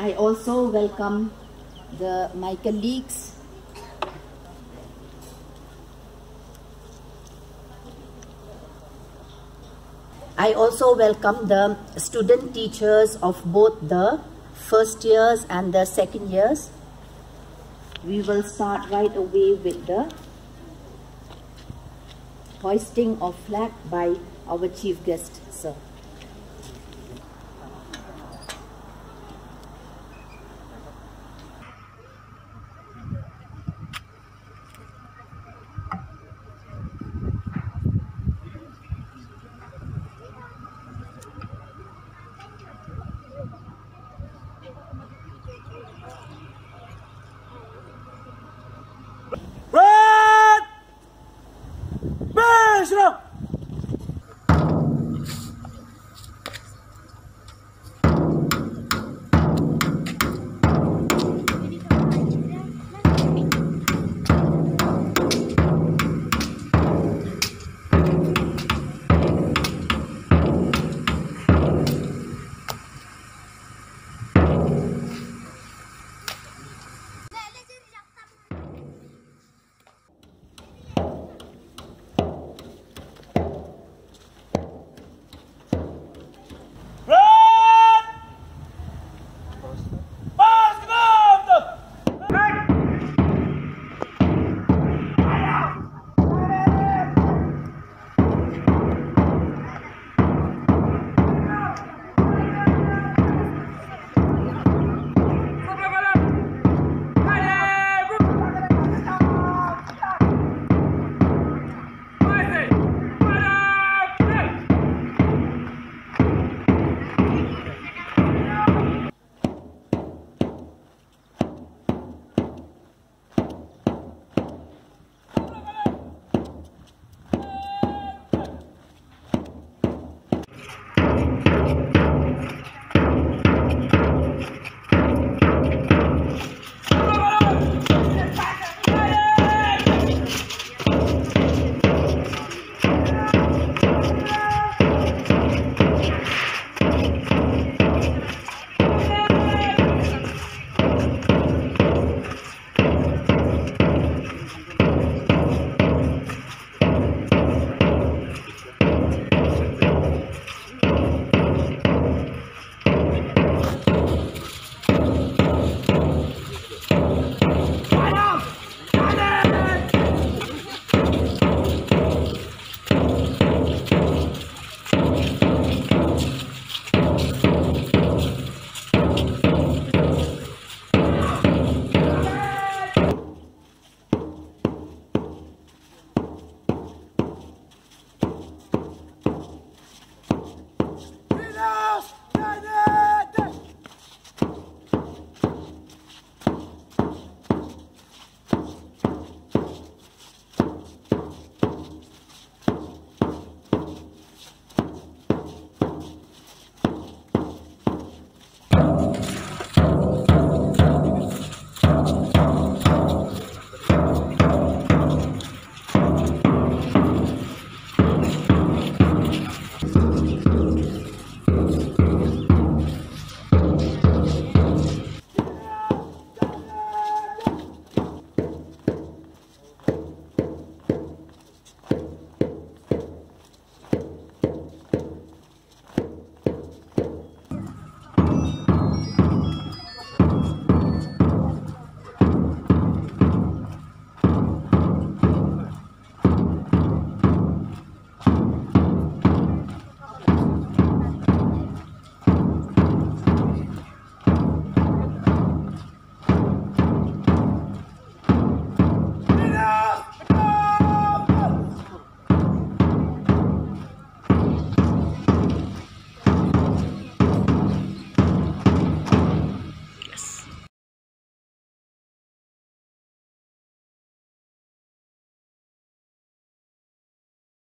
I also welcome the my colleagues I also welcome the student teachers of both the first years and the second years. We will start right away with the hoisting of flag by our chief guest, sir. 하시라!